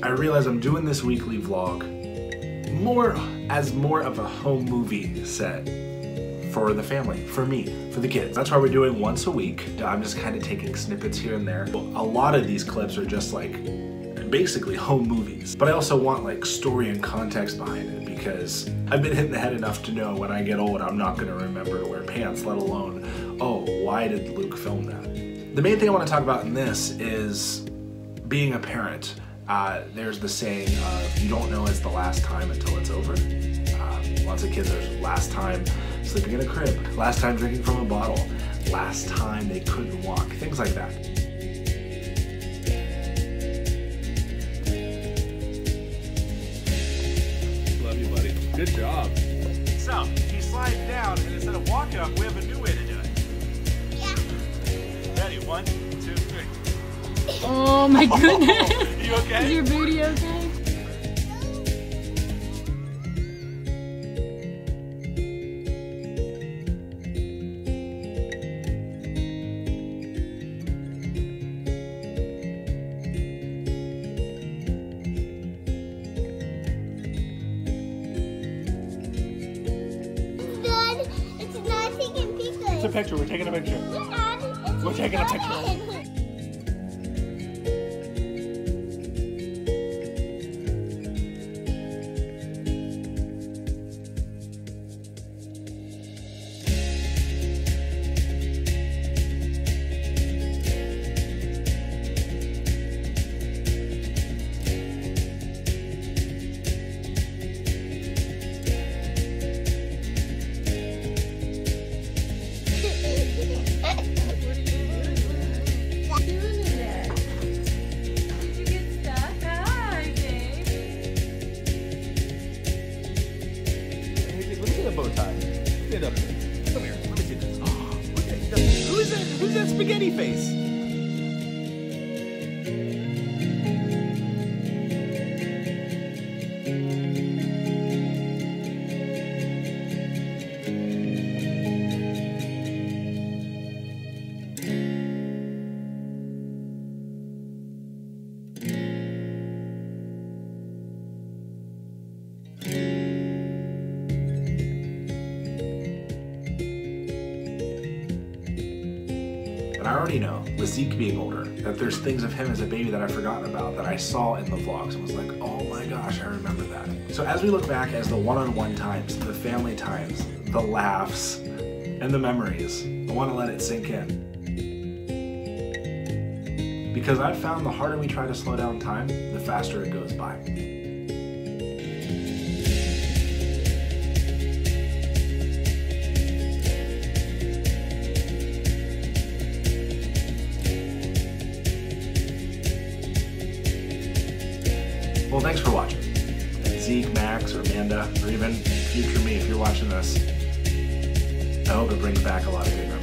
I realize I'm doing this weekly vlog more as more of a home movie set for the family, for me, for the kids. That's why we're doing once a week. I'm just kind of taking snippets here and there. A lot of these clips are just like basically home movies. But I also want like story and context behind it because I've been hit in the head enough to know when I get old I'm not gonna remember to wear pants, let alone, oh, why did Luke film that? The main thing I want to talk about in this is being a parent. Uh, there's the saying of you don't know it's the last time until it's over. Uh, lots of kids are last time sleeping in a crib, last time drinking from a bottle, last time they couldn't walk, things like that. Love you, buddy. Good job. So, he slides down, and instead of walk up, we have a new way to do it. Yeah. Ready? One, two, three. Oh my goodness. You okay? Is your booty okay? Dad, it's not taking pictures. It's a picture. We're taking a picture. We're taking a picture. Bow tie. Get up here. Come here. Let me see this. Who's that? Who's that spaghetti face? I already know, with Zeke being older, that there's things of him as a baby that I've forgotten about that I saw in the vlogs and was like, oh my gosh, I remember that. So as we look back as the one-on-one times, the family times, the laughs, and the memories, I want to let it sink in. Because I've found the harder we try to slow down time, the faster it goes by. Well, thanks for watching. Zeke, Max, or Amanda, or even future me if you're watching this. I hope it brings back a lot of good